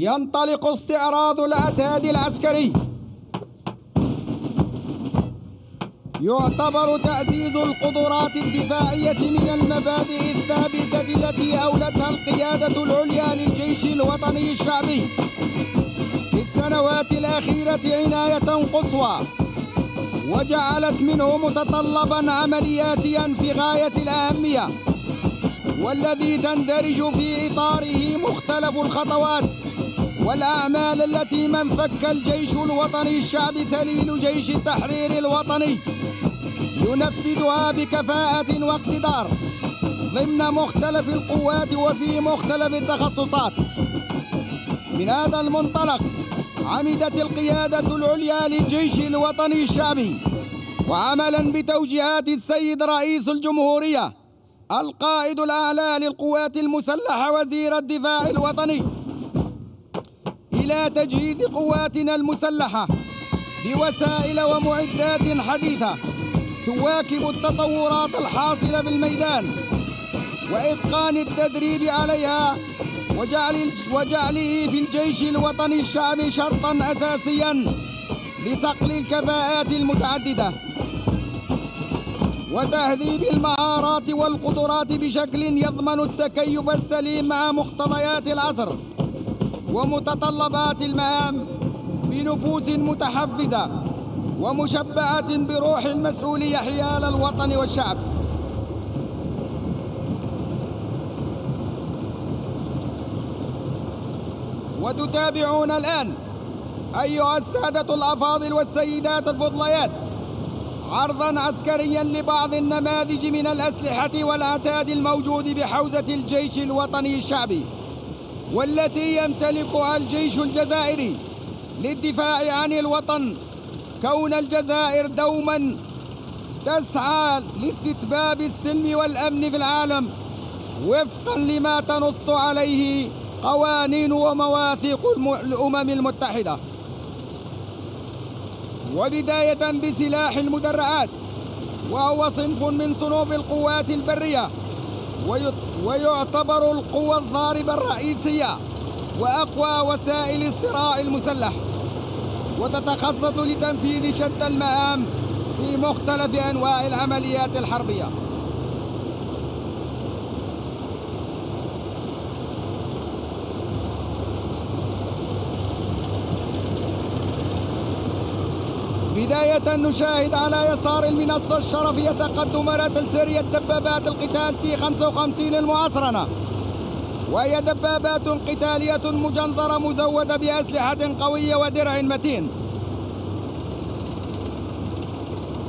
ينطلق استعراض العتاد العسكري. يعتبر تعزيز القدرات الدفاعية من المبادئ الثابتة التي أولتها القيادة العليا للجيش الوطني الشعبي. في السنوات الأخيرة عناية قصوى وجعلت منه متطلبا عملياتيا في غاية الأهمية والذي تندرج في إطاره مختلف الخطوات. والأعمال التي من فك الجيش الوطني الشعبي سليل جيش التحرير الوطني ينفذها بكفاءة واقتدار ضمن مختلف القوات وفي مختلف التخصصات. من هذا المنطلق عمدت القيادة العليا للجيش الوطني الشعبي وعملا بتوجيهات السيد رئيس الجمهورية القائد الأعلى للقوات المسلحة وزير الدفاع الوطني. إلى تجهيز قواتنا المسلحة بوسائل ومعدات حديثة تواكب التطورات الحاصلة في الميدان وإتقان التدريب عليها وجعل وجعله في الجيش الوطني الشعبي شرطا أساسيا لصقل الكفاءات المتعددة وتهذيب المهارات والقدرات بشكل يضمن التكيف السليم مع مقتضيات العصر. ومتطلبات المهام بنفوس متحفزة ومشبعة بروح المسؤولية حيال الوطن والشعب. وتتابعون الآن أيها السادة الأفاضل والسيدات الفضليات عرضا عسكريا لبعض النماذج من الأسلحة والعتاد الموجود بحوزة الجيش الوطني الشعبي. والتي يمتلكها الجيش الجزائري للدفاع عن الوطن كون الجزائر دوما تسعى لاستتباب السلم والأمن في العالم وفقا لما تنص عليه قوانين ومواثيق الأمم المتحدة. وبداية بسلاح المدرعات وهو صنف من صنوف القوات البرية. ويعتبر القوة الضاربة الرئيسية وأقوى وسائل الصراع المسلح وتتخصص لتنفيذ شتى المهام في مختلف أنواع العمليات الحربية. بداية نشاهد على يسار المنصة الشرفية تقدمات سرية دبابات القتال تي 55 المعصرنة وهي دبابات قتالية مجنزرة مزودة بأسلحة قوية ودرع متين.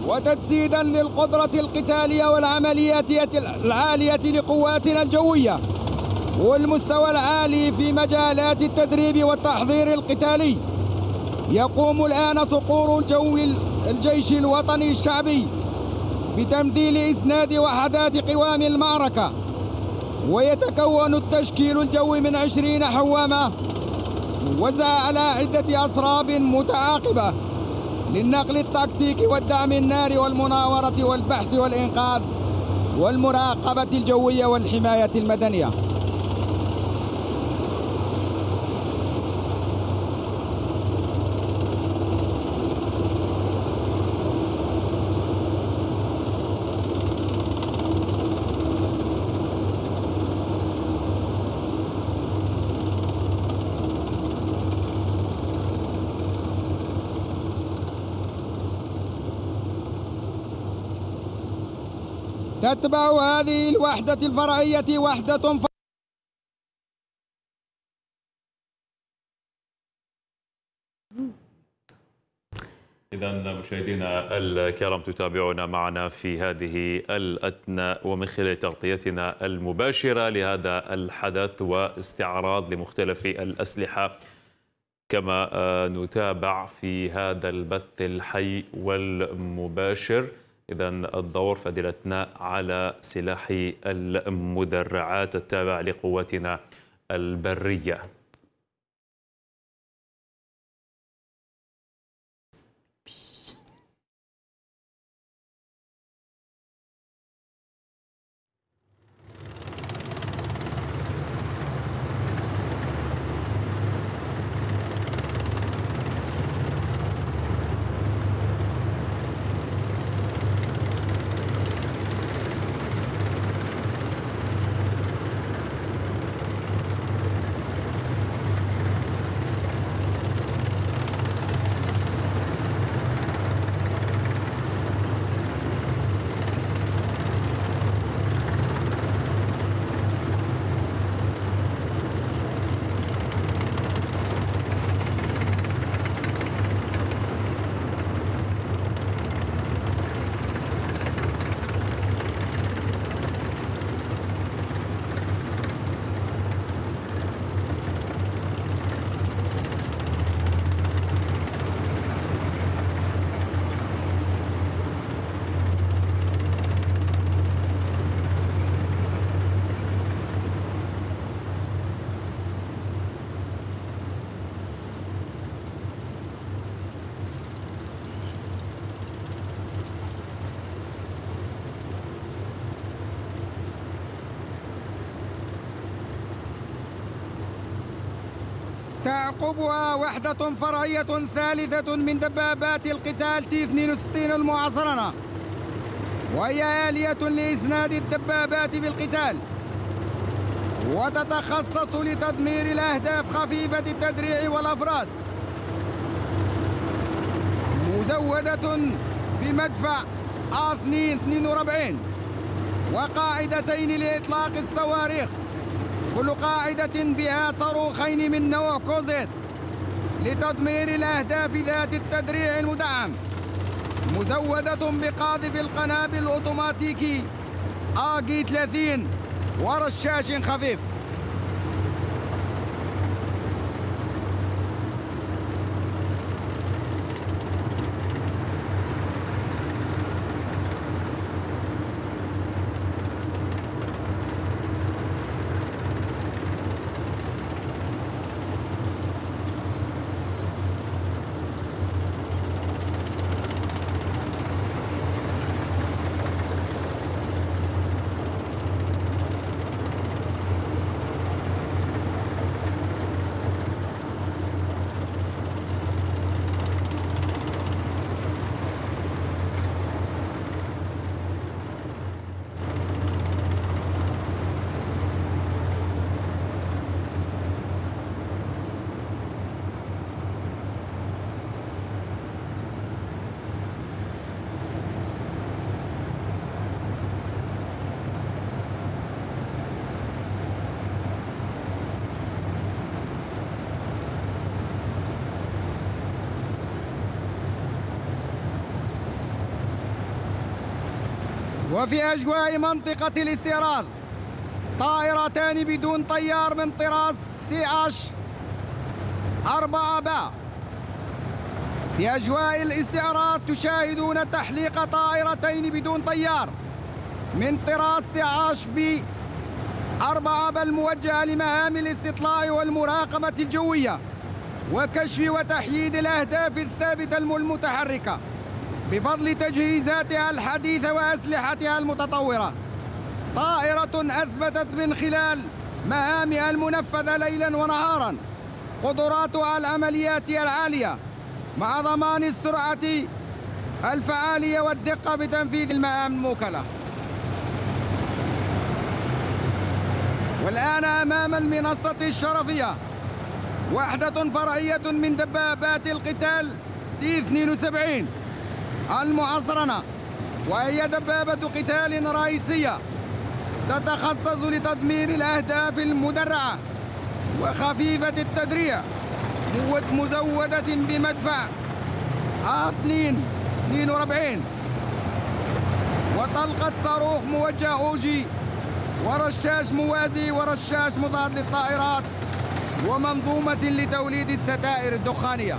وتجسيدا للقدرة القتالية والعملياتية العالية لقواتنا الجوية والمستوى العالي في مجالات التدريب والتحضير القتالي. يقوم الآن صقور الجو الجيش الوطني الشعبي بتمثيل إسناد وحدات قوام المعركة. ويتكون التشكيل الجوي من عشرين حوامة وزع على عدة أسراب متعاقبة للنقل التكتيكي والدعم الناري والمناورة والبحث والإنقاذ والمراقبة الجوية والحماية المدنية. تتبع هذه الوحدة الفرعية وحدة إذا مشاهدينا الكرام تتابعون معنا في هذه الأثناء ومن خلال تغطيتنا المباشرة لهذا الحدث واستعراض لمختلف الأسلحة. كما نتابع في هذا البث الحي والمباشر. إذا الدور فدلتنا على سلاح المدرعات التابع لقواتنا البرية. تعقبها وحدة فرعية ثالثة من دبابات القتال تي 62 المعاصرة. وهي آلية لإسناد الدبابات بالقتال. وتتخصص لتدمير الأهداف خفيفة التدريع والأفراد. مزودة بمدفع A2 42 وقاعدتين لإطلاق الصواريخ. كل قاعدة بها صاروخين من نوع كوزيت لتدمير الأهداف ذات التدريع المدعم. مزودة بقاذف القنابل الأوتوماتيكي آجي 30 ورشاش خفيف. وفي أجواء منطقة الاستعراض طائرتان بدون طيار من طراز CH أربعة باء. في أجواء الاستعراض تشاهدون تحليق طائرتين بدون طيار من طراز CH بي أربعة باء موجهة لمهام الاستطلاع والمراقبة الجوية وكشف وتحييد الأهداف الثابتة المتحركة. بفضل تجهيزاتها الحديثة وأسلحتها المتطورة. طائرة أثبتت من خلال مهامها المنفذة ليلا ونهارا قدراتها العملياتية العالية مع ضمان السرعة الفعالية والدقة بتنفيذ المهام الموكلة والآن أمام المنصة الشرفية وحدة فرعية من دبابات القتال تي 72 المعصرنة وهي دبابة قتال رئيسية تتخصص لتدمير الأهداف المدرعة وخفيفة التدريع مزودة بمدفع. A2 42 وطلقة صاروخ موجه أوجي ورشاش موازي ورشاش مضاد للطائرات ومنظومة لتوليد الستائر الدخانية.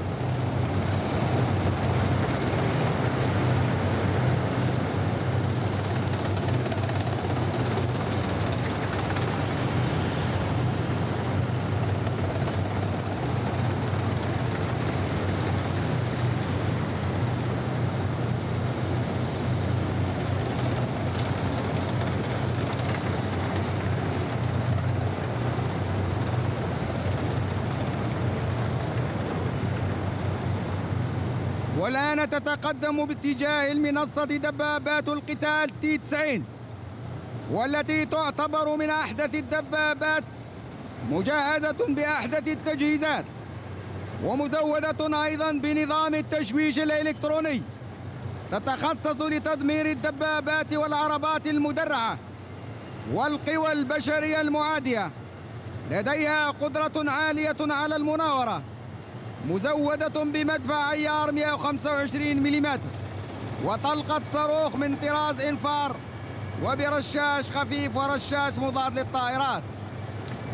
والآن تتقدم باتجاه المنصة دبابات القتال تي 90 والتي تعتبر من أحدث الدبابات مجهزة بأحدث التجهيزات ومزودة أيضا بنظام التشويش الإلكتروني تتخصص لتدمير الدبابات والعربات المدرعة والقوى البشرية المعادية لديها قدرة عالية على المناورة. مزودة بمدفع عيار 125 ملم وطلقة صاروخ من طراز إنفار وبرشاش خفيف ورشاش مضاد للطائرات.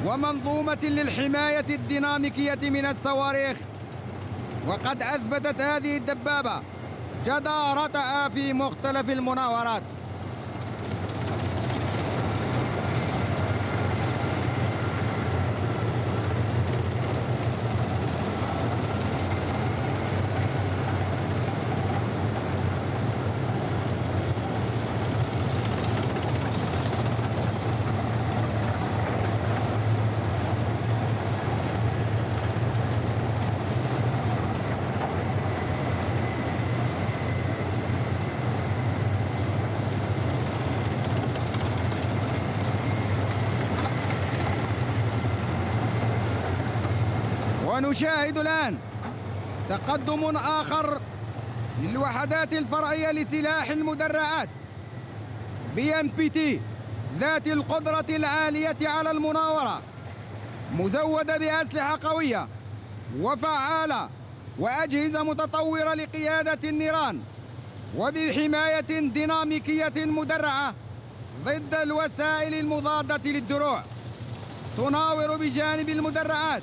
ومنظومة للحماية الديناميكية من الصواريخ. وقد أثبتت هذه الدبابة جدارتها في مختلف المناورات. ونشاهد الآن تقدم آخر للوحدات الفرعية لسلاح المدرعات. BMPT ذات القدرة العالية على المناورة مزودة بأسلحة قوية وفعالة وأجهزة متطورة لقيادة النيران وبحماية ديناميكية مدرعة ضد الوسائل المضادة للدروع تناور بجانب المدرعات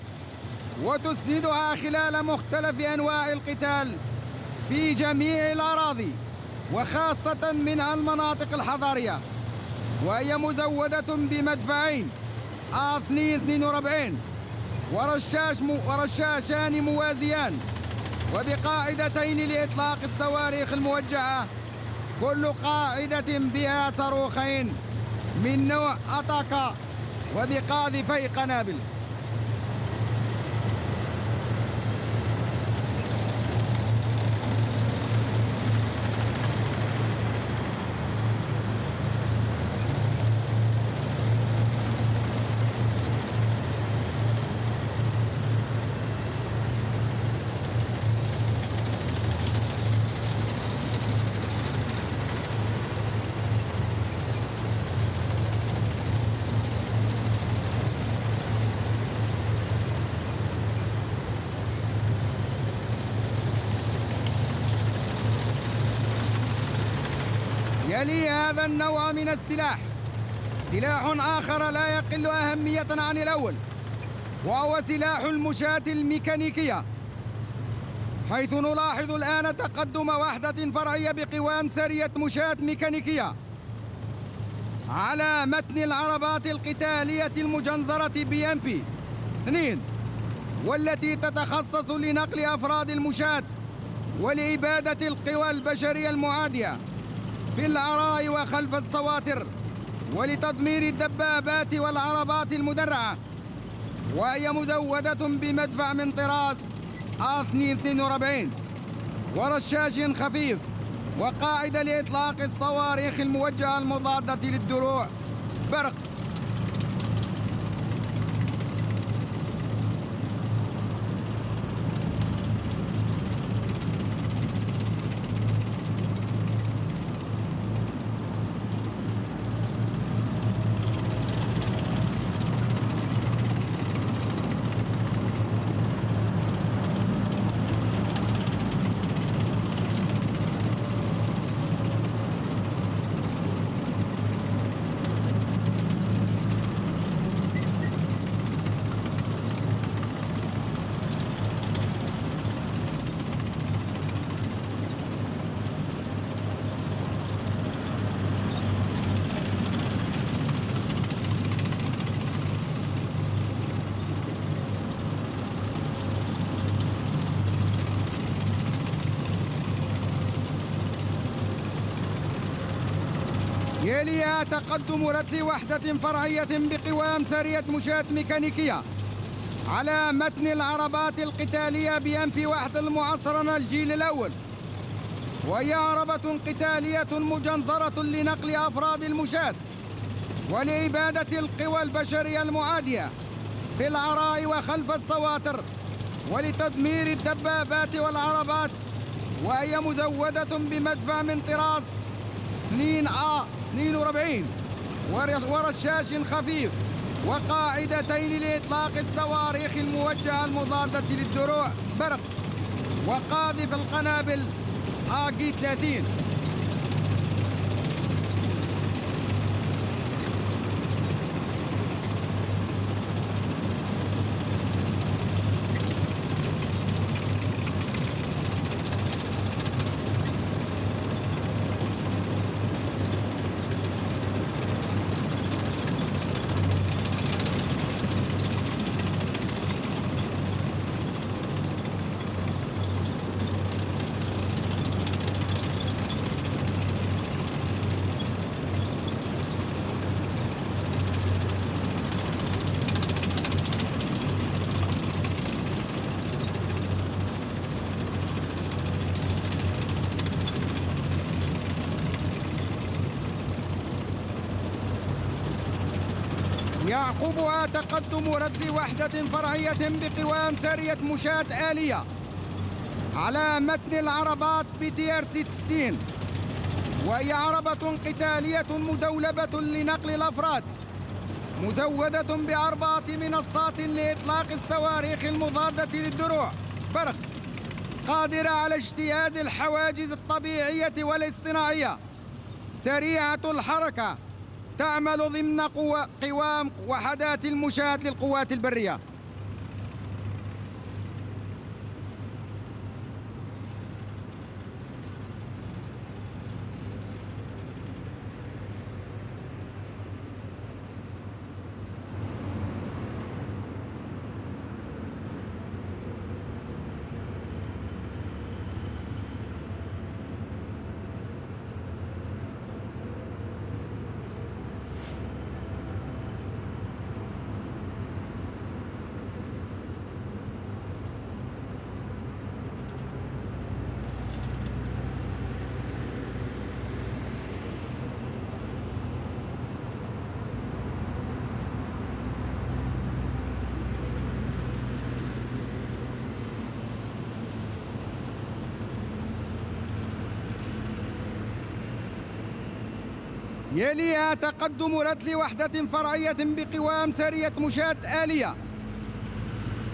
وتسندها خلال مختلف أنواع القتال في جميع الأراضي وخاصة منها المناطق الحضارية وهي مزودة بمدفعين A242 ورشاش ورشاشان موازيان وبقاعدتين لإطلاق الصواريخ الموجهة كل قاعدة بها صاروخين من نوع أتاكا وبقاذفي قنابل هذا النوع من السلاح. سلاح آخر لا يقل أهمية عن الأول وهو سلاح المشاة الميكانيكية. حيث نلاحظ الآن تقدم وحدة فرعية بقوام سرية مشاة ميكانيكية. على متن العربات القتالية المجنزرة بي إم بي اثنين والتي تتخصص لنقل أفراد المشاة ولإبادة القوى البشرية المعادية. في العراء وخلف السواتر ولتدمير الدبابات والعربات المدرعة. وهي مزودة بمدفع من طراز A242 ورشاش خفيف وقاعدة لإطلاق الصواريخ الموجهة المضادة للدروع. برق. يليها تقدم رتل وحدة فرعية بقوام سرية مشاة ميكانيكية. على متن العربات القتالية بي واحد المعصرنة الجيل الأول. وهي عربة قتالية مجنزرة لنقل أفراد المشاة ولإبادة القوى البشرية المعادية في العراء وخلف السواتر ولتدمير الدبابات والعربات. وهي مزودة بمدفع من طراز 2 A 42 ور- ورشاش خفيف وقاعدتين لإطلاق الصواريخ الموجهة المضادة للدروع. برق. وقاذف القنابل. آجي 30 يعقبها تقدم ردل وحدة فرعية بقوام سارية مشاة آلية على متن العربات بتيار 60 وهي عربة قتالية مدولبة لنقل الأفراد مزودة بأربعة منصات لإطلاق الصواريخ المضادة للدروع. برق قادرة على اجتياز الحواجز الطبيعية والاصطناعية. سريعة الحركة تعمل ضمن قوام وحدات المشاة للقوات البرية. يليها تقدم رتل وحدة فرعية بقوام سرية مشاة آلية.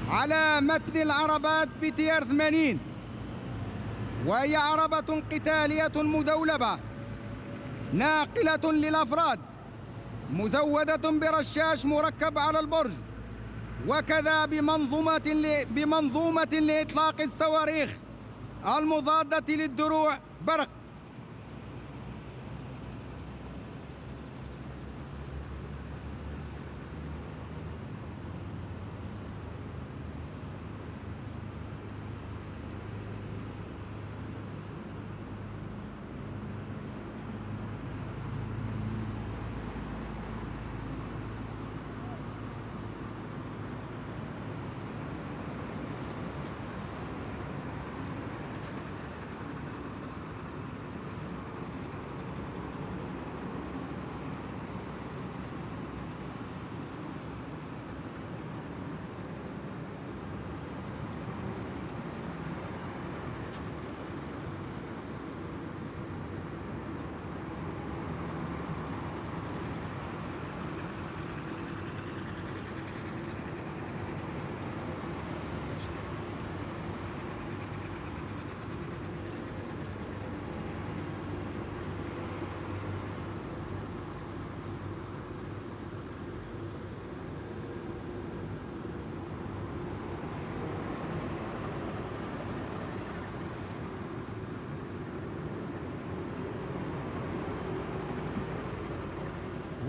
على متن العربات بتيار 80 وهي عربة قتالية مدولبة ناقلة للأفراد. مزودة برشاش مركب على البرج. وكذا بمنظومة بمنظومة لإطلاق الصواريخ. المضادة للدروع برق.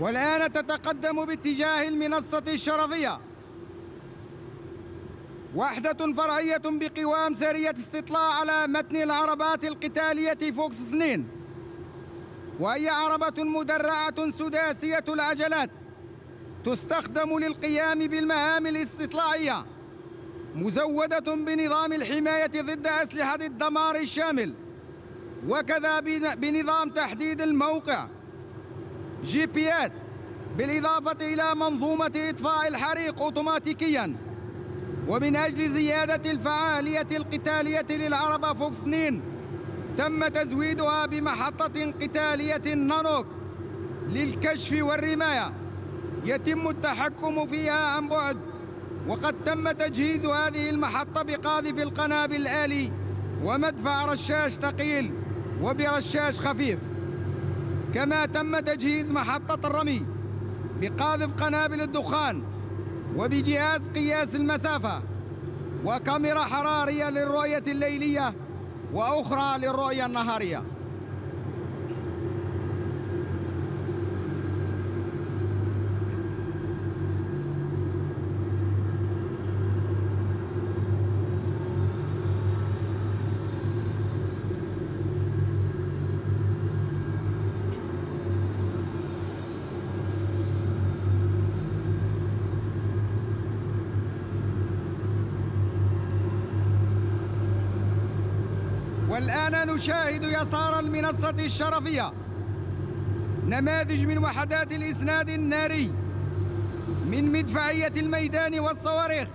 والآن تتقدم باتجاه المنصة الشرفية. وحدة فرعية بقوام سرية استطلاع على متن العربات القتالية فوكس 2 وهي عربة مدرعة سداسية العجلات تستخدم للقيام بالمهام الاستطلاعية مزودة بنظام الحماية ضد أسلحة الدمار الشامل. وكذا بنظام تحديد الموقع. GPS بالإضافة إلى منظومة إطفاء الحريق أوتوماتيكيا. ومن أجل زيادة الفعالية القتالية للعربة Fuchs 2 تم تزويدها بمحطة قتالية نانوك للكشف والرماية. يتم التحكم فيها عن بعد وقد تم تجهيز هذه المحطة بقاذف القنابل الآلي ومدفع رشاش ثقيل وبرشاش خفيف. كما تم تجهيز محطة الرمي بقاذف قنابل الدخان وبجهاز قياس المسافة وكاميرا حرارية للرؤية الليلية وأخرى للرؤية النهارية والآن نشاهد يسار المنصة الشرفية. نماذج من وحدات الإسناد الناري من مدفعية الميدان والصواريخ.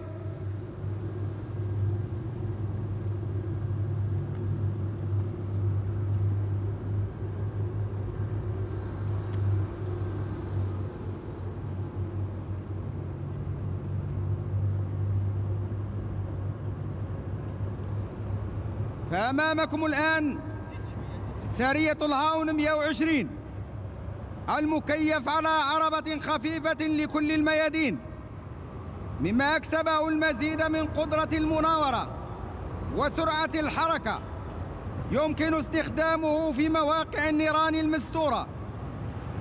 فأمامكم الآن سارية الهاون 120 المكيف على عربة خفيفة لكل الميادين مما أكسبه المزيد من قدرة المناورة وسرعة الحركة يمكن استخدامه في مواقع النيران المستورة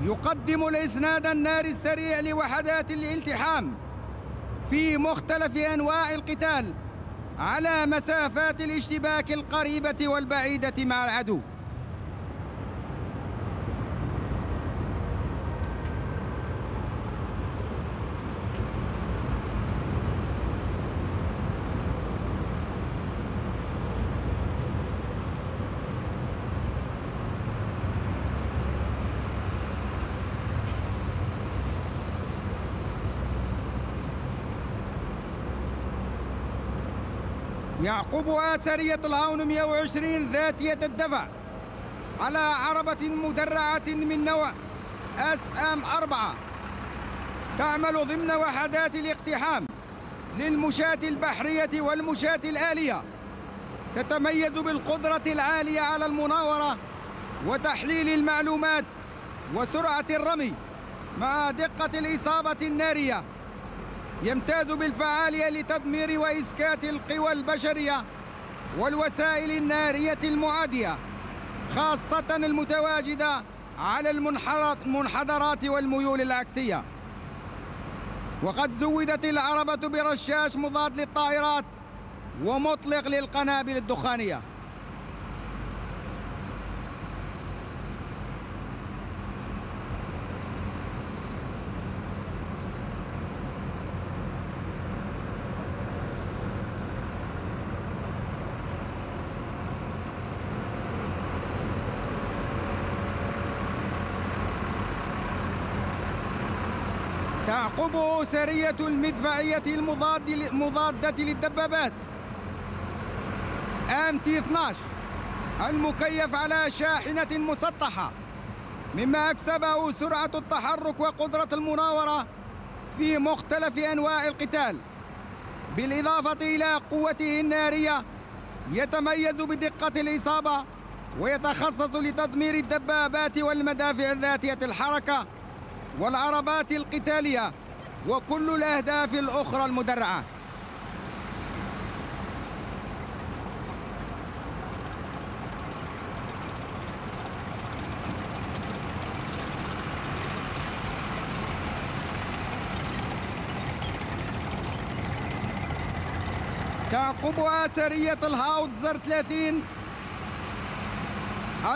يقدم الإسناد الناري السريع لوحدات الالتحام في مختلف أنواع القتال. على مسافات الاشتباك القريبة والبعيدة مع العدو. يعقبها سرية الهاون 120 ذاتية الدفع على عربة مدرعة من نوع SM 4 تعمل ضمن وحدات الاقتحام للمشاة البحرية والمشاة الآلية. تتميز بالقدرة العالية على المناورة وتحليل المعلومات وسرعة الرمي مع دقة الإصابة النارية. يمتاز بالفعالية لتدمير وإسكات القوى البشرية والوسائل النارية المعادية خاصة المتواجدة على المنحدرات والميول العكسية. وقد زودت العربة برشاش مضاد للطائرات ومطلق للقنابل الدخانية. تعقبه سرية المدفعية المضاد المضادة للدبابات. ام تي 12 المكيف على شاحنة مسطحة مما أكسبه سرعة التحرك وقدرة المناورة في مختلف أنواع القتال. بالإضافة إلى قوته النارية يتميز بدقة الإصابة ويتخصص لتدمير الدبابات والمدافع ذاتية الحركة والعربات القتالية. وكل الأهداف الأخرى المدرعة. تعقبها سرية الهاوتزر 30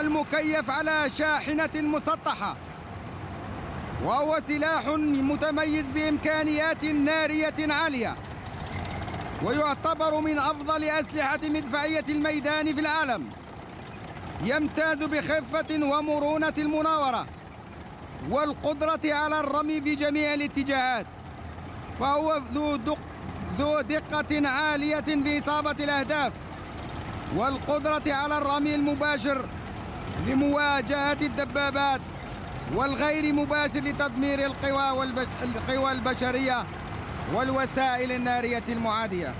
المكيف على شاحنة مسطحة. وهو سلاح متميز بإمكانيات نارية عالية ويعتبر من أفضل أسلحة مدفعية الميدان في العالم. يمتاز بخفة ومرونة المناورة والقدرة على الرمي في جميع الاتجاهات فهو ذو, دق ذو دقة عالية في إصابة الأهداف والقدرة على الرمي المباشر لمواجهة الدبابات. والغير مباشر لتدمير القوى, البشرية والوسائل النارية المعادية.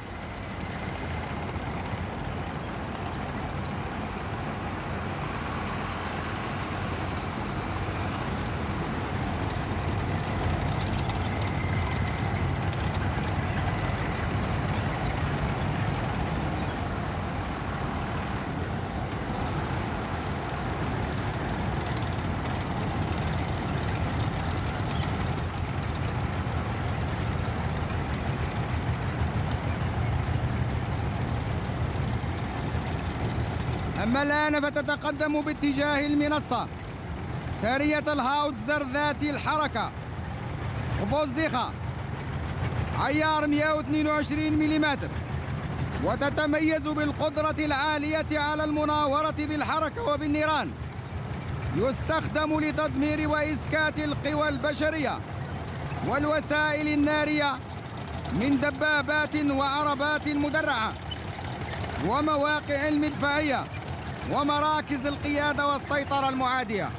أما الآن فتتقدم باتجاه المنصة. سارية الهاوتزر ذاتي الحركة. ديخا عيار 122 ملم وتتميز بالقدرة العالية على المناورة بالحركة وبالنيران. يستخدم لتدمير وإسكات القوى البشرية والوسائل النارية من دبابات وعربات مدرعة ومواقع المدفعية ومراكز القيادة والسيطرة المعادية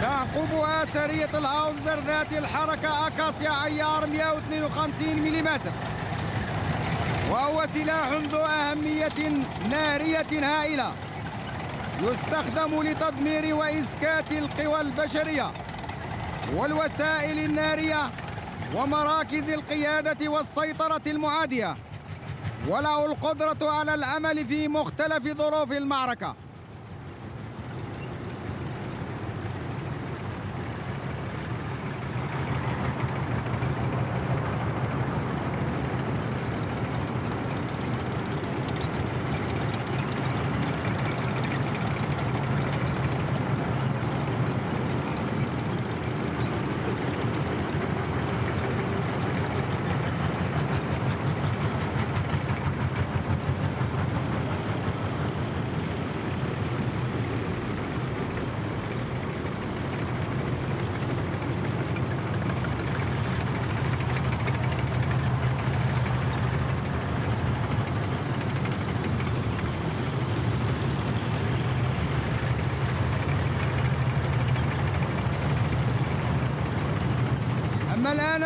تعقبها سرية الهاوزر ذات الحركة أكاسيا عيار 152 ملم وهو سلاح ذو أهمية نارية هائلة يستخدم لتدمير وإسكات القوى البشرية والوسائل النارية ومراكز القيادة والسيطرة المعادية. وله القدرة على العمل في مختلف ظروف المعركة.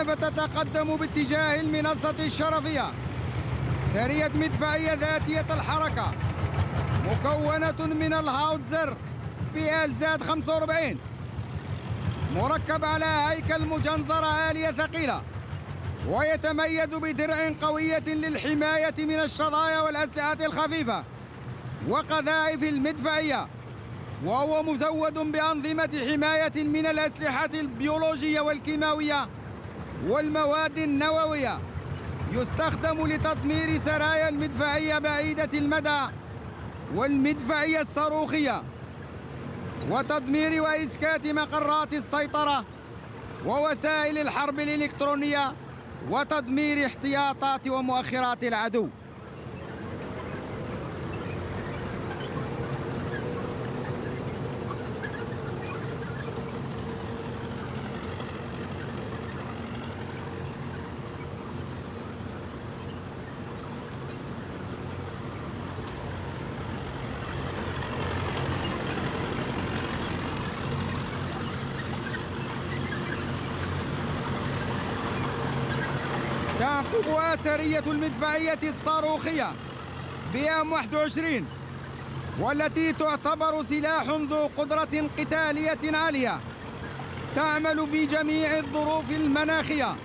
فتتقدم باتجاه المنصة الشرفية؟ سرية مدفعية ذاتية الحركة مكونة من الهاوتزر بي ال زاد 45 مركب على هيكل مجنزرة آلية ثقيلة ويتميز بدرع قوية للحماية من الشظايا والأسلحة الخفيفة وقذائف المدفعية وهو مزود بأنظمة حماية من الأسلحة البيولوجية والكيماوية والمواد النووية يستخدم لتدمير سرايا المدفعية بعيدة المدى والمدفعية الصاروخية وتدمير وإسكات مقرات السيطرة ووسائل الحرب الإلكترونية وتدمير احتياطات ومؤخرات العدو. تعقبها سرية المدفعية الصاروخية بيام 21 والتي تعتبر سلاح ذو قدرة قتالية عالية تعمل في جميع الظروف المناخية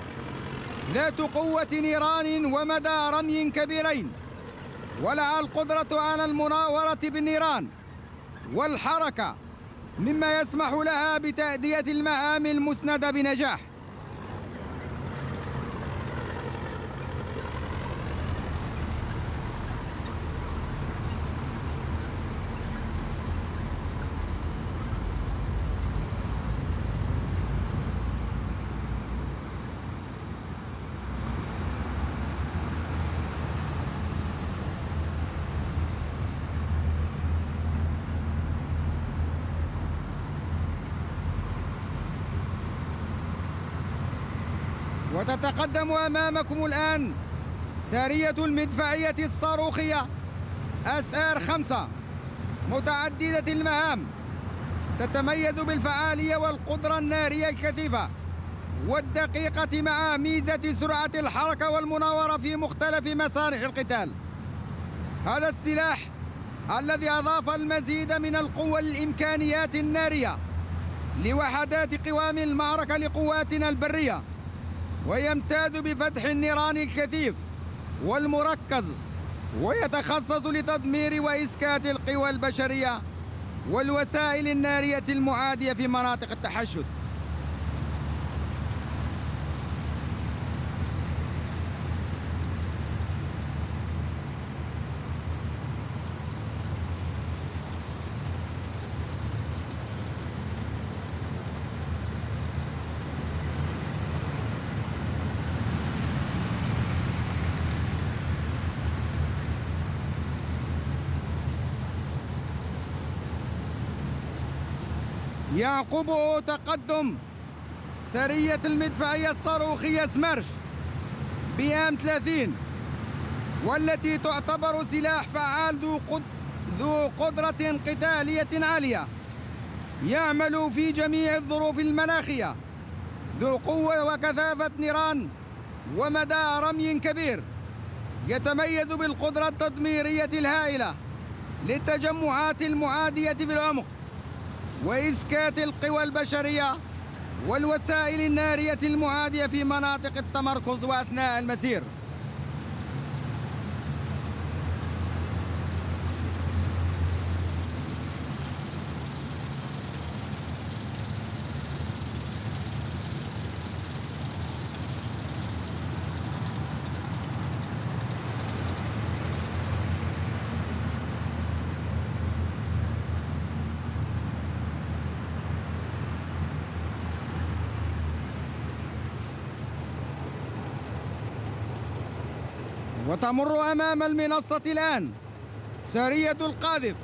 ذات قوة نيران ومدى رمي كبيرين ولها القدرة على المناورة بالنيران والحركة مما يسمح لها بتأدية المهام المسندة بنجاح. وتتقدم أمامكم الآن سرية المدفعية الصاروخية SR 5 متعددة المهام تتميز بالفعالية والقدرة النارية الكثيفة والدقيقة مع ميزة سرعة الحركة والمناورة في مختلف مسارح القتال. هذا السلاح الذي أضاف المزيد من القوة للإمكانيات النارية لوحدات قوام المعركة لقواتنا البرية. ويمتاز بفتح النيران الكثيف والمركز ويتخصص لتدمير وإسكات القوى البشرية والوسائل النارية المعادية في مناطق التحشد. يعقبه تقدم سرية المدفعية الصاروخية سمرش بيام 30 والتي تعتبر سلاح فعال ذو قد ذو قدرة قتالية عالية يعمل في جميع الظروف المناخية ذو قوة وكثافة نيران ومدى رمي كبير يتميز بالقدرة التدميرية الهائلة للتجمعات المعادية في العمق وإسكات القوى البشرية والوسائل النارية المعادية في مناطق التمركز وأثناء المسير. وتمر أمام المنصة الآن سرية القاذف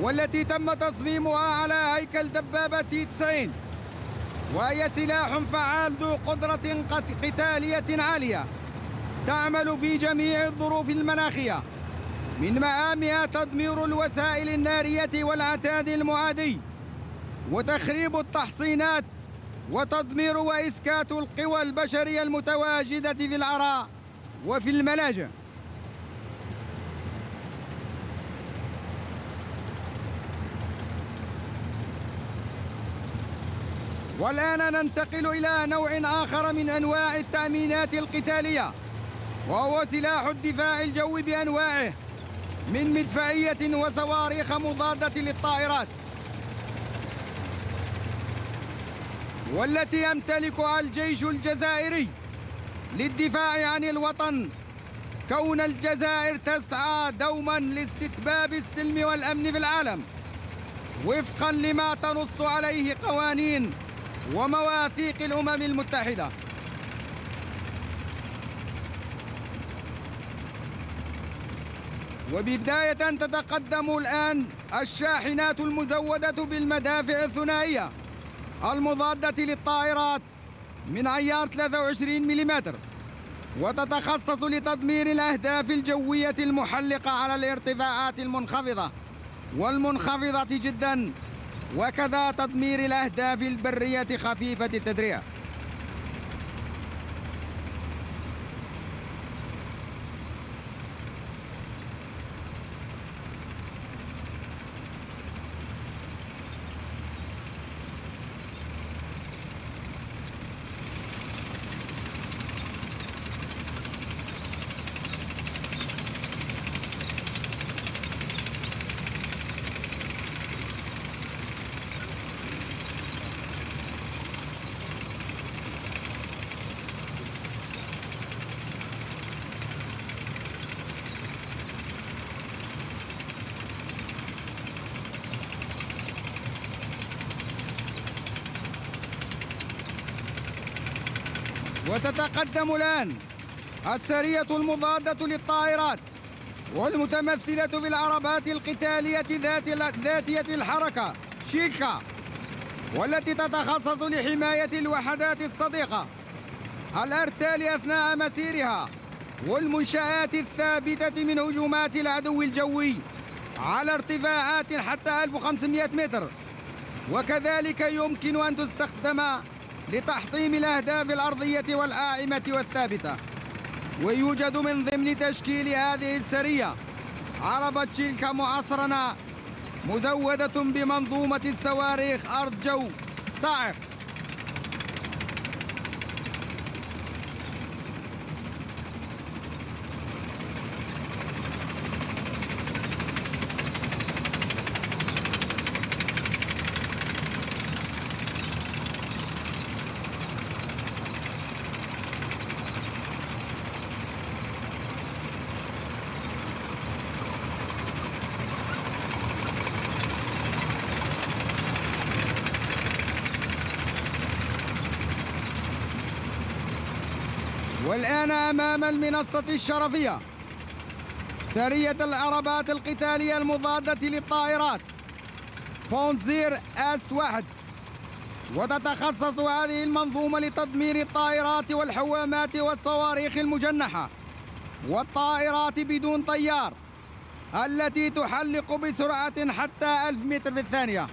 والتي تم تصميمها على هيكل دبابة تي 90 وهي سلاح فعال ذو قدرة قتالية عالية تعمل في جميع الظروف المناخية من مهامها تدمير الوسائل النارية والعتاد المعادي وتخريب التحصينات وتدمير وإسكات القوى البشرية المتواجدة في العراء. وفي الملاجئ. والآن ننتقل إلى نوع آخر من أنواع التأمينات القتالية وهو سلاح الدفاع الجوي بأنواعه من مدفعية وصواريخ مضادة للطائرات. والتي يمتلكها الجيش الجزائري للدفاع عن الوطن. كون الجزائر تسعى دوما لاستتباب السلم والأمن في العالم. وفقا لما تنص عليه قوانين ومواثيق الأمم المتحدة. وبدايه تتقدم الآن الشاحنات المزودة بالمدافع الثنائية المضادة للطائرات. من عيار 23 ملم وتتخصص لتدمير الأهداف الجوية المحلقة على الارتفاعات المنخفضة والمنخفضة جدا وكذا تدمير الأهداف البرية خفيفة التدريع. وتتقدم الآن السرية المضادة للطائرات والمتمثلة بالعربات القتالية ذات ذاتية الحركة شيكا والتي تتخصص لحماية الوحدات الصديقة الأرتال أثناء مسيرها والمنشآت الثابتة من هجومات العدو الجوي على ارتفاعات حتى 1500 متر. وكذلك يمكن أن تستخدم لتحطيم الأهداف الأرضية والآعمة والثابتة. ويوجد من ضمن تشكيل هذه السرية عربة شيلكا معصرنة مزودة بمنظومة الصواريخ أرض جو صاعق والآن أمام المنصة الشرفية سرية العربات القتالية المضادة للطائرات بونزير آس واحد. وتتخصص هذه المنظومة لتدمير الطائرات والحوامات والصواريخ المجنحة والطائرات بدون طيار التي تحلق بسرعة حتى ألف متر في الثانية.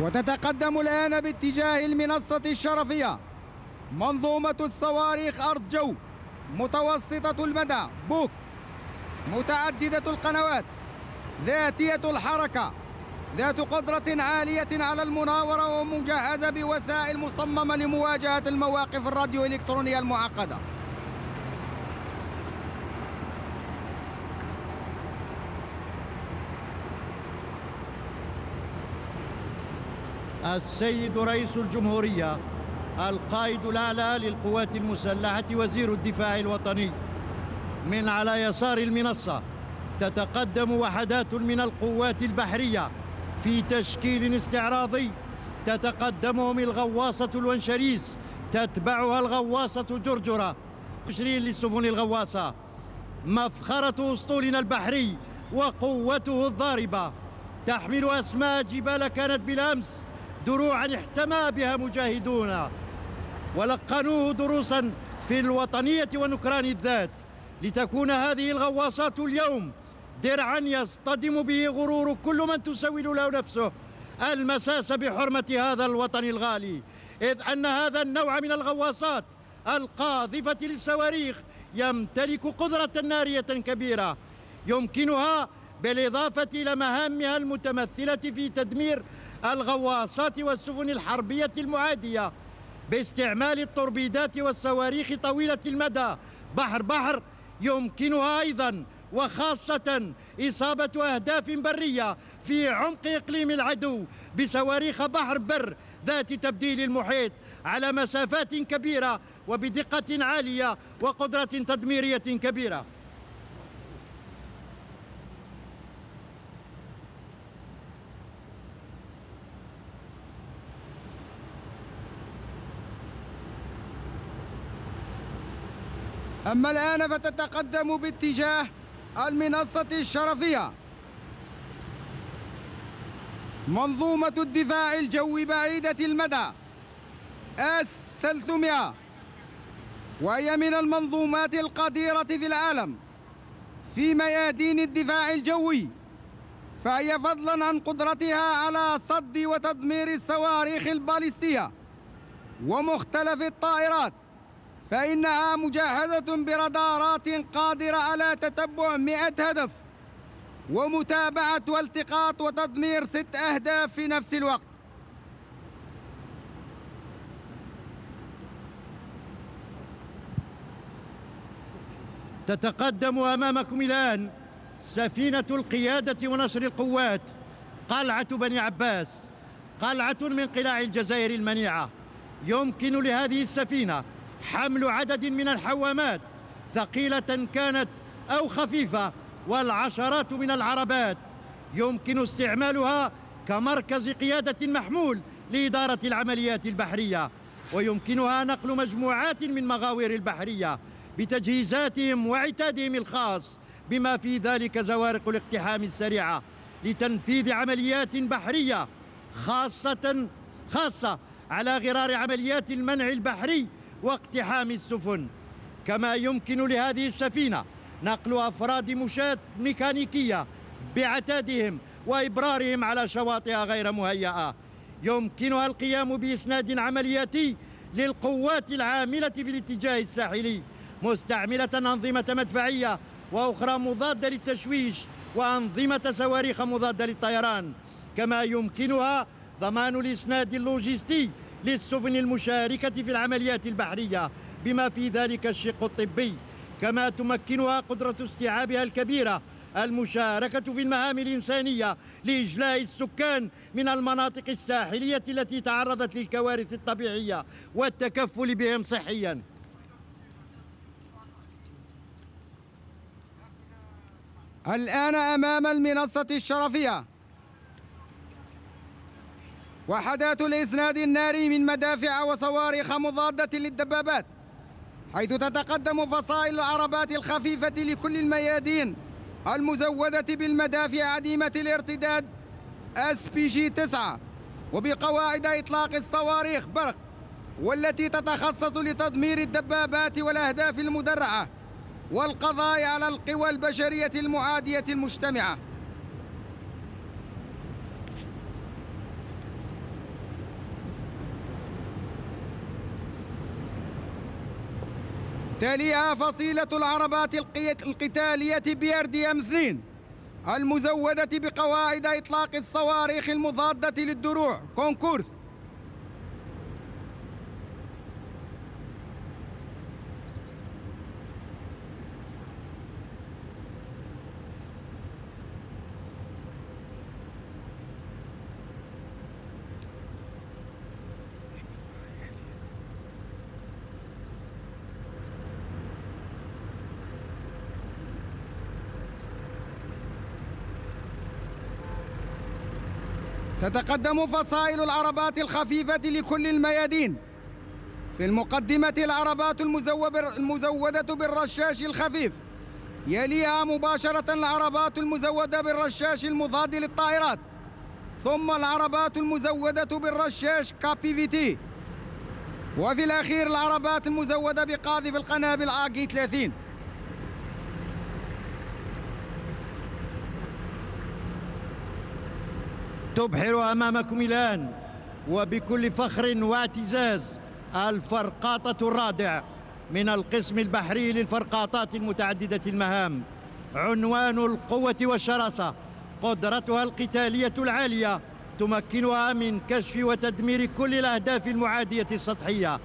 وتتقدم الآن باتجاه المنصة الشرفية منظومة الصواريخ أرض جو متوسطة المدى بوك متعددة القنوات ذاتية الحركة ذات قدرة عالية على المناورة ومجهزة بوسائل مصممة لمواجهة المواقف الراديو إلكترونية المعقدة. السيد رئيس الجمهورية القائد الأعلى للقوات المسلحة وزير الدفاع الوطني. من على يسار المنصة تتقدم وحدات من القوات البحرية في تشكيل استعراضي تتقدمهم الغواصة الونشريس تتبعها الغواصة جرجرة. 20 للسفن الغواصة مفخرة أسطولنا البحري وقوته الضاربة. تحمل أسماء جبال كانت بالأمس دروعا احتمى بها مجاهدون. ولقنوه دروسا في الوطنية ونكران الذات. لتكون هذه الغواصات اليوم درعا يصطدم به غرور كل من تسول له نفسه المساس بحرمة هذا الوطن الغالي. إذ أن هذا النوع من الغواصات القاذفة للصواريخ يمتلك قدرة نارية كبيرة. يمكنها بالإضافة إلى مهامها المتمثلة في تدمير الغواصات والسفن الحربية المعادية باستعمال التوربيدات والصواريخ طويلة المدى. بحر بحر يمكنها أيضا وخاصة إصابة أهداف برية في عمق إقليم العدو بصواريخ بحر بر ذات تبديل المحيط على مسافات كبيرة وبدقة عالية وقدرة تدميرية كبيرة. أما الآن فتتقدم باتجاه المنصة الشرفية. منظومة الدفاع الجوي بعيدة المدى. اس 300 وهي من المنظومات القديرة في العالم. في ميادين الدفاع الجوي. فهي فضلا عن قدرتها على صد وتدمير الصواريخ البالستية ومختلف الطائرات. فإنها مجهزة برادارات قادرة على تتبع مئة هدف ومتابعة والتقاط وتدمير ست أهداف في نفس الوقت. تتقدم أمامكم الآن سفينة القيادة ونشر القوات قلعة بني عباس قلعة من قلاع الجزائر المنيعة. يمكن لهذه السفينة حمل عدد من الحوامات ثقيلة كانت أو خفيفة والعشرات من العربات. يمكن استعمالها كمركز قيادة محمول لإدارة العمليات البحرية. ويمكنها نقل مجموعات من مغاوير البحرية بتجهيزاتهم وعتادهم الخاص بما في ذلك زوارق الاقتحام السريعة لتنفيذ عمليات بحرية خاصة خاصة على غرار عمليات المنع البحري واقتحام السفن. كما يمكن لهذه السفينة نقل أفراد مشاة ميكانيكية بعتادهم وإبرارهم على شواطئ غير مهيئة. يمكنها القيام بإسناد عملياتي للقوات العاملة في الاتجاه الساحلي مستعملة أنظمة مدفعية وأخرى مضادة للتشويش وأنظمة صواريخ مضادة للطيران. كما يمكنها ضمان الإسناد اللوجستي للسفن المشاركة في العمليات البحرية بما في ذلك الشق الطبي. كما تمكنها قدرة استيعابها الكبيرة المشاركة في المهام الإنسانية لإجلاء السكان من المناطق الساحلية التي تعرضت للكوارث الطبيعية والتكفل بهم صحياً. الآن أمام المنصة الشرفية وحدات الإسناد الناري من مدافع وصواريخ مضادة للدبابات حيث تتقدم فصائل العربات الخفيفة لكل الميادين المزودة بالمدافع عديمة الارتداد SPG 9 وبقواعد إطلاق الصواريخ برق والتي تتخصص لتدمير الدبابات والأهداف المدرعة والقضاء على القوى البشرية المعادية المجتمعة. تليها فصيلة العربات القتالية BRDM 2 المزودة بقواعد إطلاق الصواريخ المضادة للدروع. كونكورس. تتقدم فصائل العربات الخفيفة لكل الميادين. في المقدمة العربات المزودة بالرشاش الخفيف يليها مباشرة العربات المزودة بالرشاش المضاد للطائرات. ثم العربات المزودة بالرشاش كابي في تي وفي الأخير العربات المزودة بقاذف القنابل آكي 30 تبحر أمامكم الآن وبكل فخر واعتزاز الفرقاطة الرادع من القسم البحري للفرقاطات المتعددة المهام. عنوان القوة والشراسة قدرتها القتالية العالية تمكنها من كشف وتدمير كل الأهداف المعادية السطحية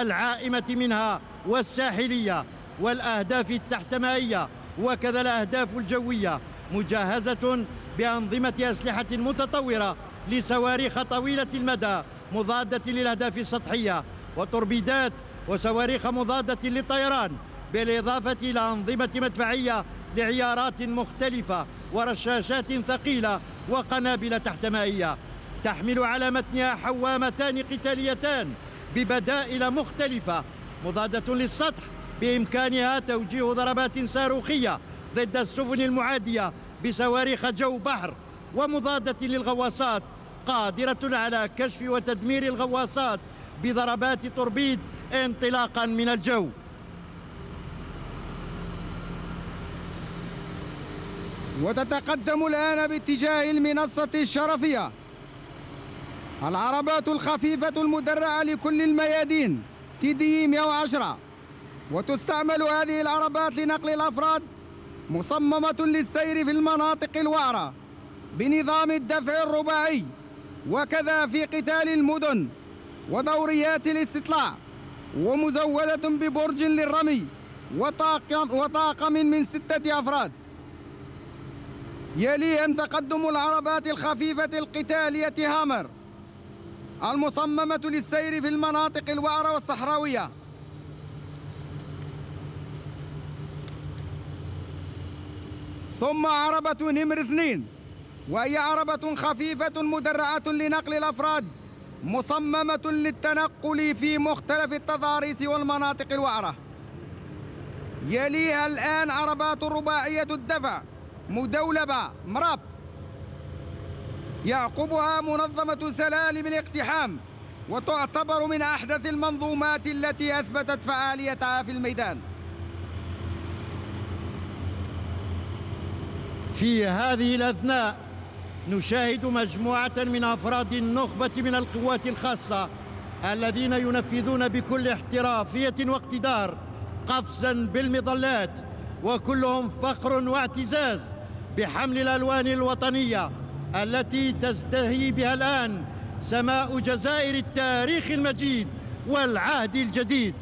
العائمة منها والساحلية والأهداف التحتمائية وكذا الأهداف الجوية مجهزة بأنظمة أسلحة متطورة لصواريخ طويلة المدى مضادة للأهداف السطحية وتوربيدات وصواريخ مضادة للطيران بالإضافة إلى أنظمة مدفعية لعيارات مختلفة ورشاشات ثقيلة وقنابل تحتمائية. تحمل على متنها حوامتان قتاليتان ببدائل مختلفة مضادة للسطح بإمكانها توجيه ضربات صاروخية ضد السفن المعادية بصواريخ جو بحر ومضادة للغواصات قادرة على كشف وتدمير الغواصات بضربات توربيد انطلاقا من الجو. وتتقدم الآن باتجاه المنصة الشرفية. العربات الخفيفة المدرعة لكل الميادين تي دي 110 وتستعمل هذه العربات لنقل الأفراد مصممة للسير في المناطق الوعرة بنظام الدفع الرباعي وكذا في قتال المدن ودوريات الاستطلاع ومزودة ببرج للرمي وطاقم, من ستة أفراد. يليهم تقدم العربات الخفيفة القتالية هامر المصممة للسير في المناطق الوعرة والصحراوية ثم عربة نمر اثنين وهي عربة خفيفة مدرعة لنقل الأفراد مصممة للتنقل في مختلف التضاريس والمناطق الوعرة. يليها الآن عربات رباعية الدفع مدولبة مراب. يعقبها منظمة سلالم الاقتحام وتعتبر من أحدث المنظومات التي أثبتت فعاليتها في الميدان. في هذه الأثناء نشاهد مجموعة من أفراد النخبة من القوات الخاصة الذين ينفذون بكل احترافية واقتدار قفزا بالمظلات وكلهم فخر واعتزاز بحمل الألوان الوطنية التي تزدهي بها الآن سماء جزائر التاريخ المجيد والعهد الجديد.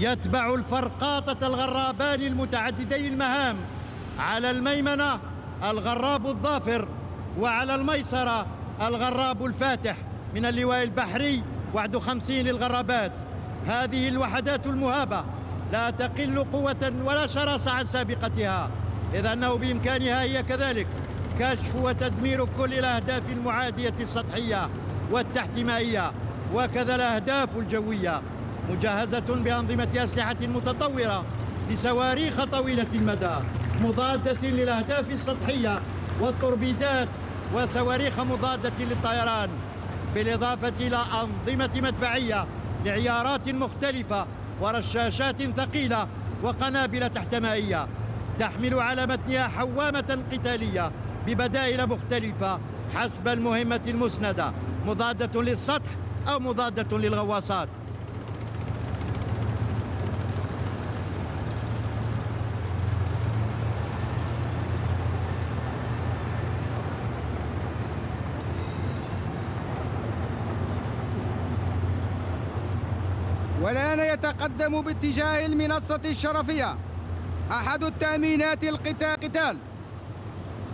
يتبع الفرقاطة الغرابان المتعددي المهام. على الميمنة الغراب الظافر وعلى الميسرة الغراب الفاتح. من اللواء البحري وعد خمسين للغرابات. هذه الوحدات المهابة لا تقل قوة ولا شراسة عن سابقتها. إذ أنه بإمكانها هي كذلك. كشف وتدمير كل الأهداف المعادية السطحية والتحتمائية وكذا الأهداف الجوية. مجهزة بأنظمة أسلحة متطورة لصواريخ طويلة المدى مضادة للأهداف السطحية والتوربيدات وصواريخ مضادة للطيران بالإضافة إلى أنظمة مدفعية لعيارات مختلفة ورشاشات ثقيلة وقنابل تحتمائية تحمل على متنها حوامة قتالية ببدائل مختلفة حسب المهمة المسندة مضادة للسطح أو مضادة للغواصات. والآن يتقدم باتجاه المنصة الشرفية أحد التأمينات القتال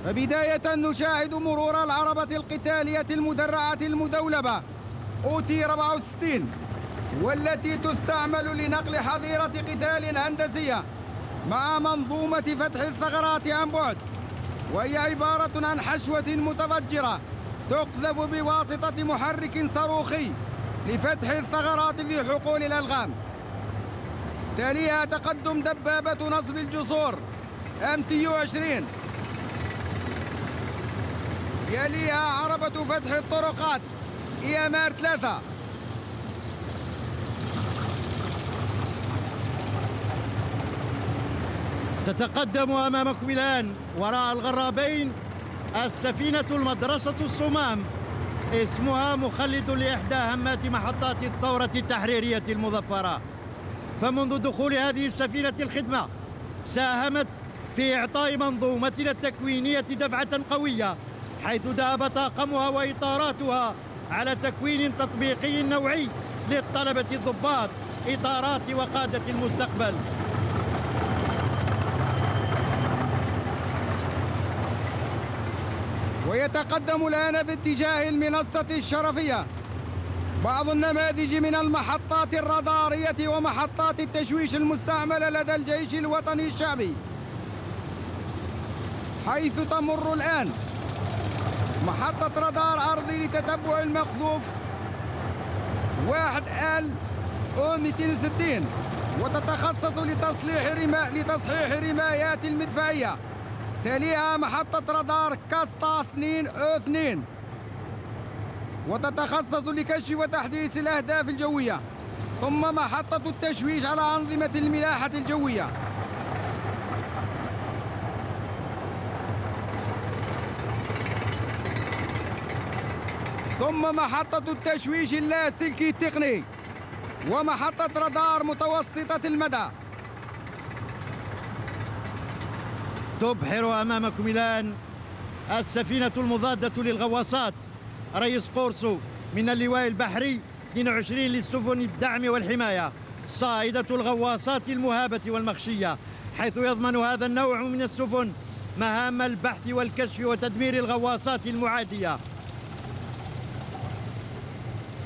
فبداية نشاهد مرور العربة القتالية المدرعة المدولبة أوتي 64 والتي تستعمل لنقل حظيرة قتال هندسية مع منظومة فتح الثغرات عن بعد. وهي عبارة عن حشوة متفجرة تقذف بواسطة محرك صاروخي. لفتح الثغرات في حقول الألغام. تليها تقدم دبابة نصب الجسور MTU 20 يليها عربة فتح الطرقات IMR 3 تتقدم أمامكم الآن وراء الغرابين السفينة المدرسة الصومام. اسمها مخلد لإحدى هامات محطات الثورة التحريرية المظفرة. فمنذ دخول هذه السفينة الخدمة ساهمت في إعطاء منظومتنا التكوينية دفعة قوية حيث داب طاقمها وإطاراتها على تكوين تطبيقي نوعي للطلبة الضباط إطارات وقادة المستقبل. ويتقدم الآن في اتجاه المنصة الشرفية. بعض النماذج من المحطات الرادارية ومحطات التشويش المستعملة لدى الجيش الوطني الشعبي. حيث تمر الآن محطة رادار أرضي لتتبع المقذوف واحد آل أو 260 وتتخصص لتصليح رما... لتصحيح رمايات المدفعية. تليها محطة رادار كاستا 2 أو 2 وتتخصص لكشف وتحديث الأهداف الجوية. ثم محطة التشويش على أنظمة الملاحة الجوية. ثم محطة التشويش اللاسلكي التقني. ومحطة رادار متوسطة المدى. تبحر أمامكم الآن السفينة المضادة للغواصات. رئيس قورسو من اللواء البحري 22 للسفن الدعم والحماية. صائدة الغواصات المهابة والمخشية حيث يضمن هذا النوع من السفن مهام البحث والكشف وتدمير الغواصات المعادية.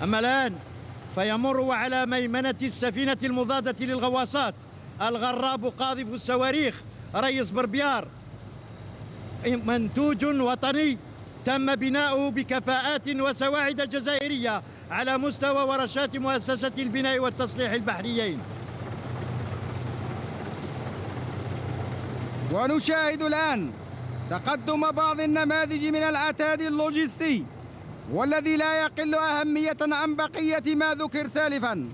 أما الآن فيمر على ميمنة السفينة المضادة للغواصات الغراب قاذف الصواريخ رئيس بربيار. منتوج وطني تم بناؤه بكفاءات وسواعد جزائرية على مستوى ورشات مؤسسة البناء والتصليح البحريين. ونشاهد الآن تقدم بعض النماذج من العتاد اللوجستي والذي لا يقل أهمية عن بقية ما ذكر سالفاً.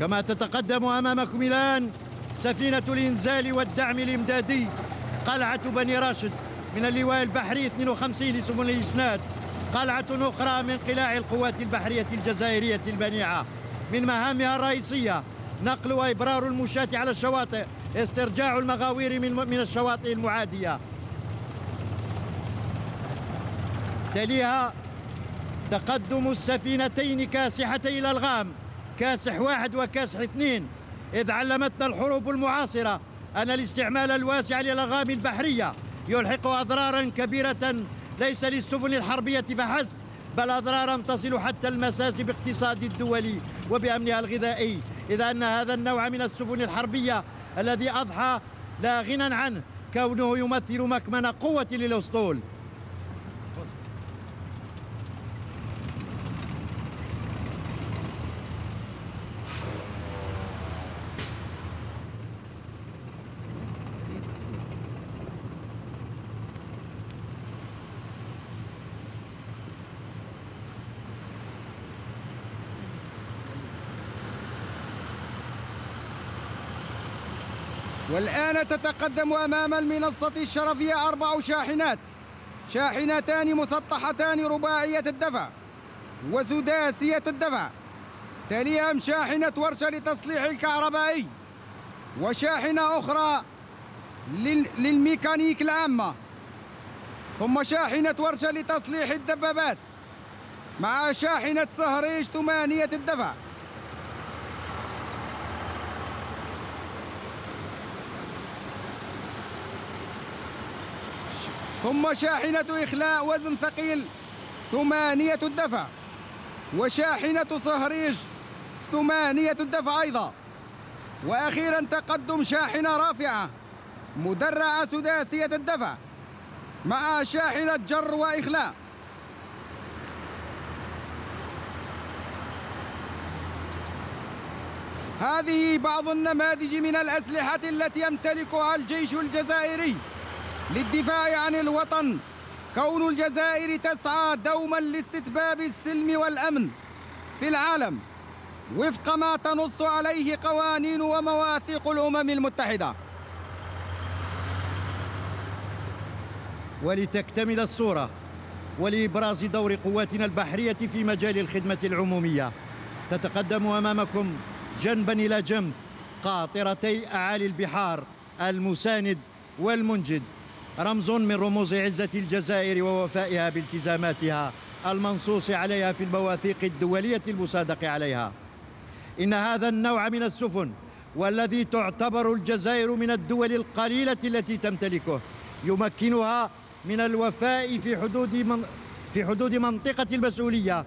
كما تتقدم أمامكم الآن سفينة الإنزال والدعم الإمدادي قلعة بني راشد من اللواء البحري 52 لسفن الإسناد قلعة أخرى من قلاع القوات البحرية الجزائرية البنيعة. من مهامها الرئيسية نقل وإبرار المشاة على الشواطئ استرجاع المغاوير من الشواطئ المعادية. تليها تقدم السفينتين كاسحتي الألغام كاسح واحد وكاسح اثنين. إذ علمتنا الحروب المعاصرة أن الاستعمال الواسع للألغام البحرية يلحق أضرارا كبيرة ليس للسفن الحربية فحسب بل أضرارا تصل حتى المساس باقتصاد الدول وبأمنها الغذائي. إذا أن هذا النوع من السفن الحربية الذي أضحى لا غنى عنه كونه يمثل مكمن قوة للأسطول. والآن تتقدم أمام المنصة الشرفية أربع شاحنات. شاحنتان مسطحتان رباعية الدفع وسداسية الدفع. تليهم شاحنة ورشة لتصليح الكهربائي. وشاحنة أخرى للميكانيك العامة. ثم شاحنة ورشة لتصليح الدبابات. مع شاحنة سهريج ثمانية الدفع. ثم شاحنة إخلاء وزن ثقيل ثمانية الدفع. وشاحنة صهريج ثمانية الدفع أيضا. وأخيرا تقدم شاحنة رافعة مدرعة سداسية الدفع مع شاحنة جر وإخلاء. هذه بعض النماذج من الأسلحة التي يمتلكها الجيش الجزائري. للدفاع عن الوطن. كون الجزائر تسعى دوما لاستتباب السلم والأمن في العالم وفق ما تنص عليه قوانين ومواثيق الأمم المتحدة. ولتكتمل الصورة ولإبراز دور قواتنا البحرية في مجال الخدمة العمومية تتقدم أمامكم جنبا إلى جنب قاطرتي أعالي البحار المساند والمنجد. رمز من رموز عزة الجزائر ووفائها بالتزاماتها المنصوص عليها في المواثيق الدولية المصادق عليها. إن هذا النوع من السفن والذي تعتبر الجزائر من الدول القليلة التي تمتلكه يمكنها من الوفاء في حدود من في حدود منطقة المسؤولية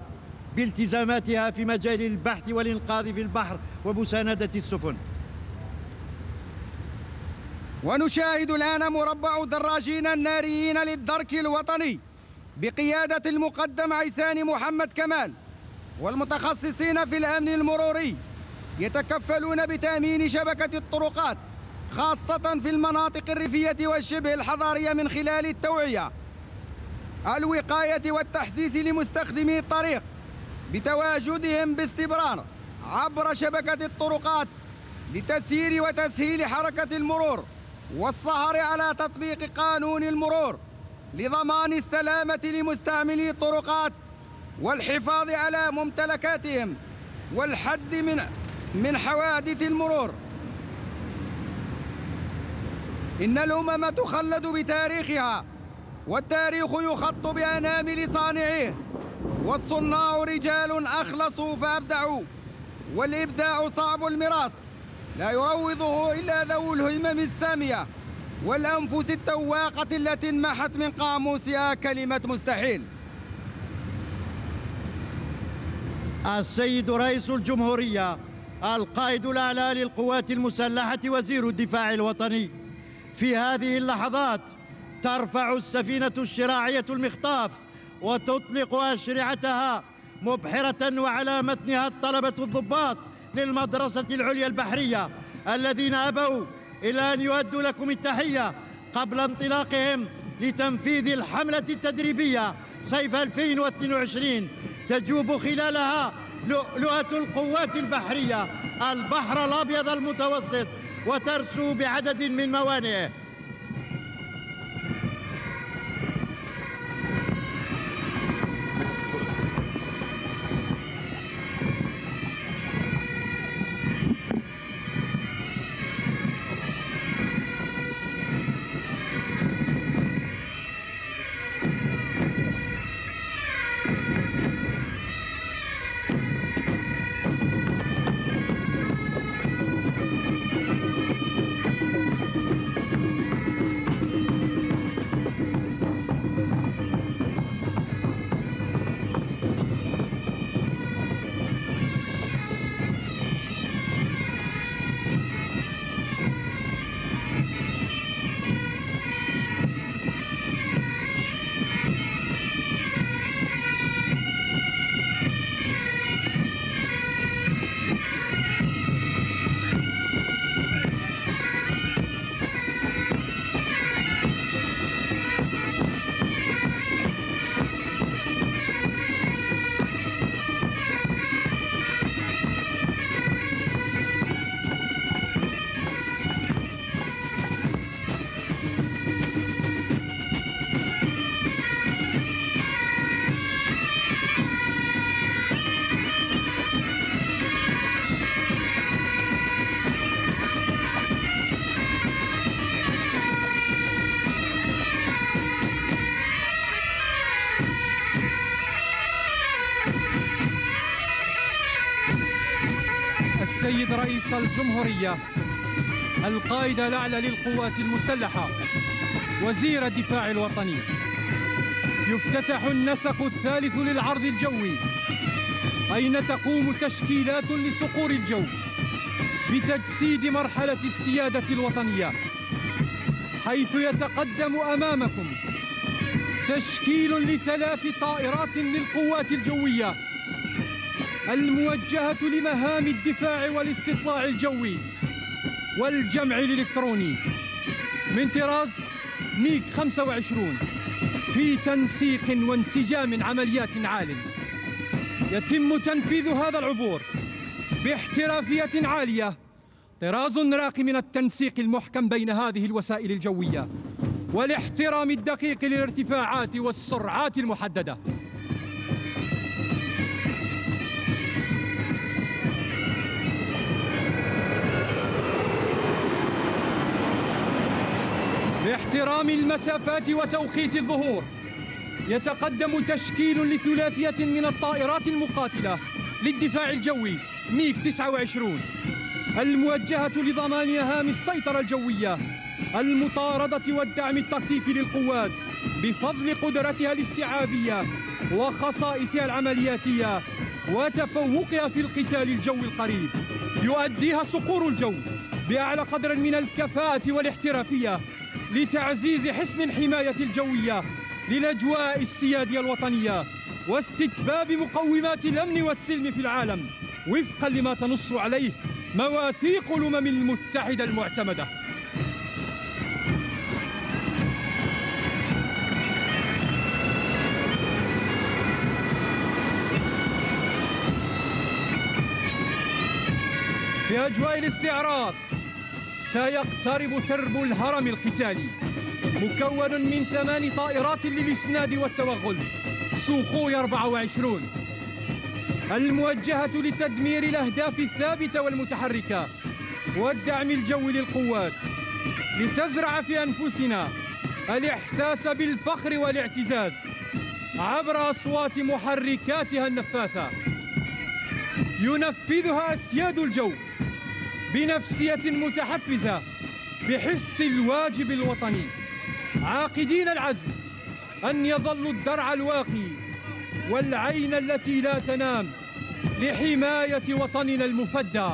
بالتزاماتها في مجال البحث والإنقاذ في البحر ومساندة السفن. ونشاهد الآن مربع دراجين الناريين للدرك الوطني بقيادة المقدم عيسان محمد كمال والمتخصصين في الأمن المروري يتكفلون بتأمين شبكة الطرقات خاصة في المناطق الريفية والشبه الحضارية من خلال التوعية الوقاية والتحسيس لمستخدمي الطريق بتواجدهم باستمرار عبر شبكة الطرقات لتسيير وتسهيل حركة المرور. والسهر على تطبيق قانون المرور لضمان السلامة لمستعملي الطرقات والحفاظ على ممتلكاتهم والحد من من حوادث المرور. إن الأمم تخلد بتاريخها والتاريخ يخط بأنامل صانعيه والصناع رجال أخلصوا فأبدعوا والإبداع صعب المراس لا يروضه إلا ذو الهمم السامية والأنفس التواقة التي انمحت من قاموسها كلمة مستحيل. السيد رئيس الجمهورية القائد الأعلى للقوات المسلحة وزير الدفاع الوطني. في هذه اللحظات ترفع السفينة الشراعية المخطاف وتطلق أشرعتها مبحرة وعلى متنها الطلبة الضباط. للمدرسة العليا البحرية الذين أبوا إلى أن يؤدوا لكم التحية قبل انطلاقهم لتنفيذ الحملة التدريبية صيف 2022 تجوب خلالها لؤلؤة القوات البحرية البحر الأبيض المتوسط وترسو بعدد من موانئه. الجمهورية. القائد الأعلى للقوات المسلحة وزير الدفاع الوطني. يفتتح النسق الثالث للعرض الجوي. أين تقوم تشكيلات لصقور الجو؟ بتجسيد مرحلة السيادة الوطنية. حيث يتقدم أمامكم تشكيل لثلاث طائرات للقوات الجوية. الموجهة لمهام الدفاع والاستطلاع الجوي والجمع الإلكتروني. من طراز ميك 25 في تنسيق وانسجام عمليات عال. يتم تنفيذ هذا العبور باحترافية عالية. طراز راقي من التنسيق المحكم بين هذه الوسائل الجوية والاحترام الدقيق للارتفاعات والسرعات المحددة. باحترام المسافات وتوقيت الظهور. يتقدم تشكيل لثلاثية من الطائرات المقاتلة للدفاع الجوي ميك 29 الموجهة لضمان مهام السيطرة الجوية. المطاردة والدعم التكتيكي للقوات بفضل قدرتها الاستيعابية وخصائصها العملياتية وتفوقها في القتال الجوي القريب. يؤديها صقور الجو بأعلى قدر من الكفاءة والاحترافية لتعزيز حسن الحماية الجوية للأجواء السيادية الوطنية واستتباب مقومات الأمن والسلم في العالم وفقا لما تنص عليه مواثيق الأمم المتحدة المعتمدة. في أجواء الاستعراض سيقترب سرب الهرم القتالي مكون من ثمان طائرات للإسناد والتوغل. سوخوي 24 الموجهة لتدمير الأهداف الثابتة والمتحركة والدعم الجوي للقوات لتزرع في أنفسنا الإحساس بالفخر والاعتزاز عبر أصوات محركاتها النفاثة. ينفذها أسياد الجو. بنفسية متحفزة بحس الواجب الوطني. عاقدين العزم أن يظلوا الدرع الواقي والعين التي لا تنام لحماية وطننا المفدى.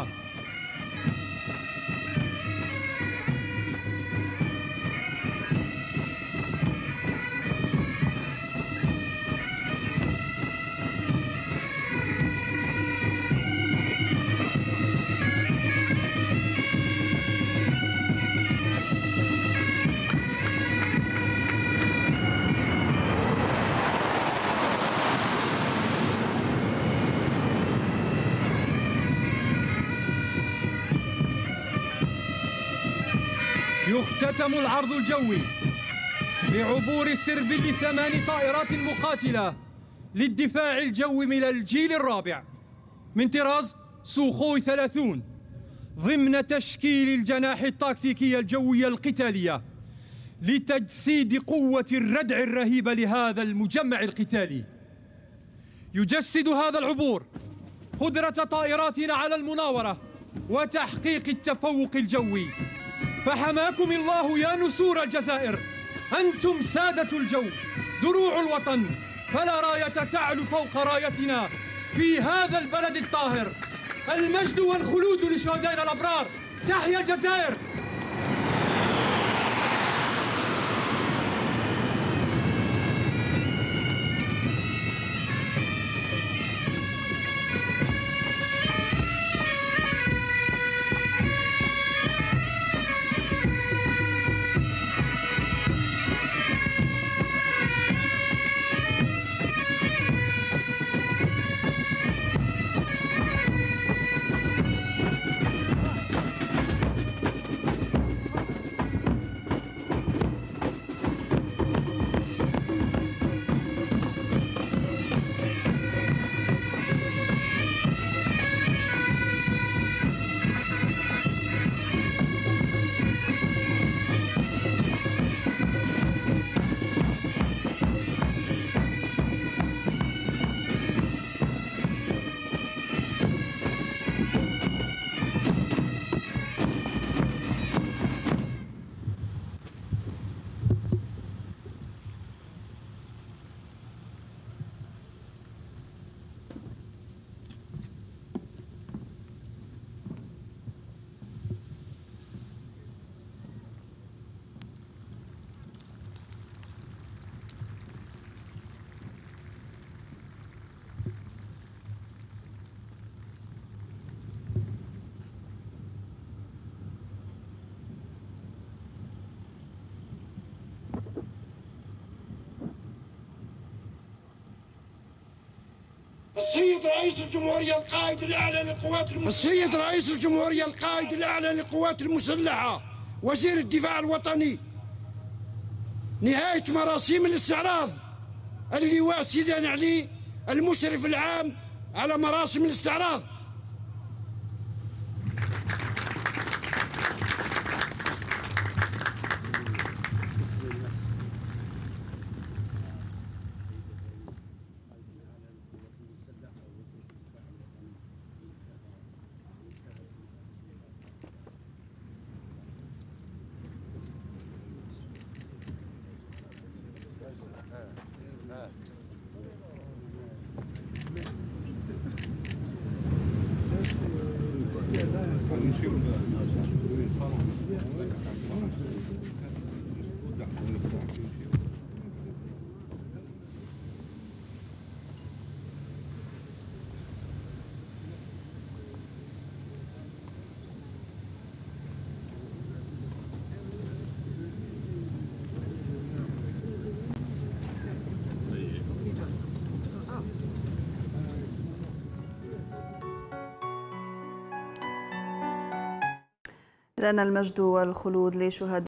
يختتم العرض الجوي بعبور سرب لثمان طائرات مقاتلة للدفاع الجوي من الجيل الرابع. من طراز سوخوي 30 ضمن تشكيل الجناح التكتيكي الجوي القتالية لتجسيد قوة الردع الرهيبة لهذا المجمع القتالي. يجسد هذا العبور قدرة طائراتنا على المناورة وتحقيق التفوق الجوي. فحماكم الله يا نسور الجزائر. أنتم سادة الجو دروع الوطن. فلا راية تعلو فوق رايتنا في هذا البلد الطاهر. المجد والخلود لشهدائنا الأبرار. تحيا الجزائر. السيد رئيس الجمهورية القائد الأعلى للقوات المسلحة. السيد رئيس الجمهورية القائد الأعلى للقوات المسلحة وزير الدفاع الوطني. نهاية مراسيم الاستعراض. اللواء سيدان علي المشرف العام على مراسم الاستعراض. إذن المجد والخلود لشهداء